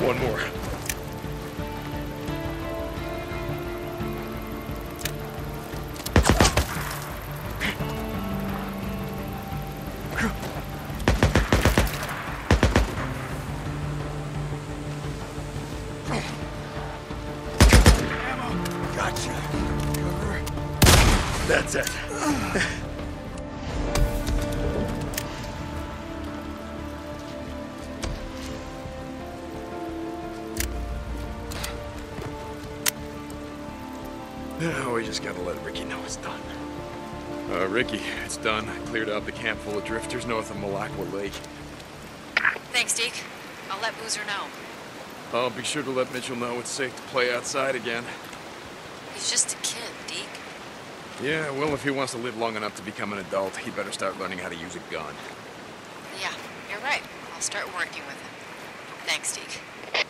One more. Gotcha. That's it. Now we just gotta let Ricky know it's done. Uh, Ricky, it's done. I cleared out the camp full of drifters north of Malacqua Lake. Thanks, Deke. I'll let Boozer know. I'll be sure to let Mitchell know it's safe to play outside again. He's just a kid, Deke. Yeah, well, if he wants to live long enough to become an adult, he better start learning how to use a gun. Yeah, you're right. I'll start working with him. Thanks, Deke.